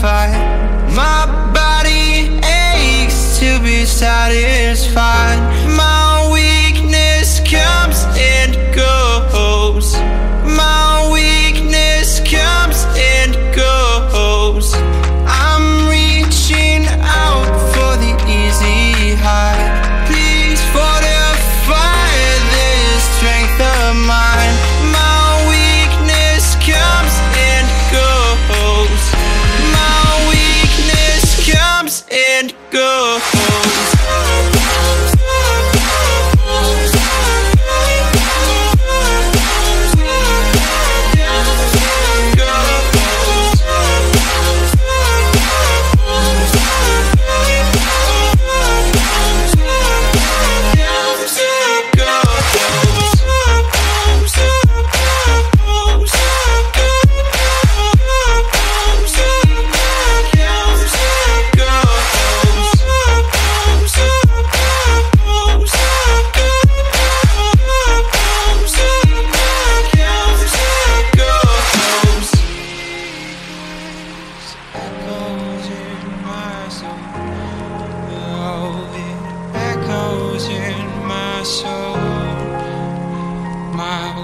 fight. My body aches to be satisfied.